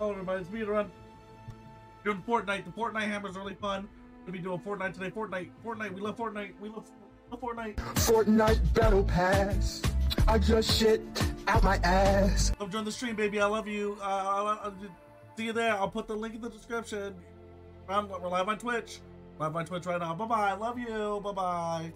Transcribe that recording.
Oh, everybody, it's me EdoRien. Doing Fortnite. The Fortnite hammer's really fun. We'll be doing Fortnite today. Fortnite, Fortnite. We love Fortnite. We love, love Fortnite. Fortnite Battle Pass. I just shit out my ass. Come join the stream, baby. I love you. Uh, I'll, I'll, see you there. I'll put the link in the description. I'm, we're live on Twitch. Live on Twitch right now. Bye bye. Love you. Bye bye.